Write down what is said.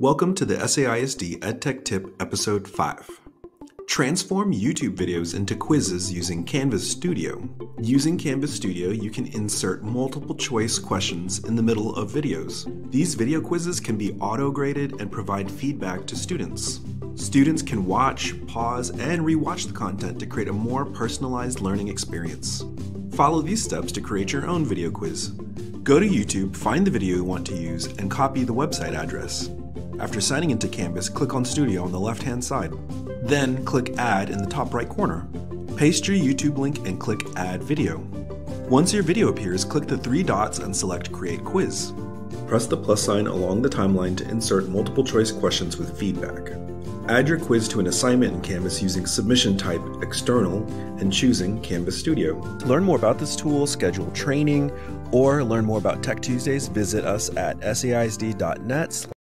Welcome to the SAISD EdTech Tip Episode 5. Transform YouTube videos into quizzes using Canvas Studio. Using Canvas Studio, you can insert multiple choice questions in the middle of videos. These video quizzes can be auto graded and provide feedback to students. Students can watch, pause, and rewatch the content to create a more personalized learning experience. Follow these steps to create your own video quiz. Go to YouTube, find the video you want to use, and copy the website address. After signing into Canvas, click on Studio on the left hand side. Then click Add in the top right corner. Paste your YouTube link and click Add Video. Once your video appears, click the three dots and select Create Quiz. Press the plus sign along the timeline to insert multiple choice questions with feedback. Add your quiz to an assignment in Canvas using submission type external and choosing Canvas Studio. To learn more about this tool, schedule training, or learn more about Tech Tuesdays, visit us at saisd.net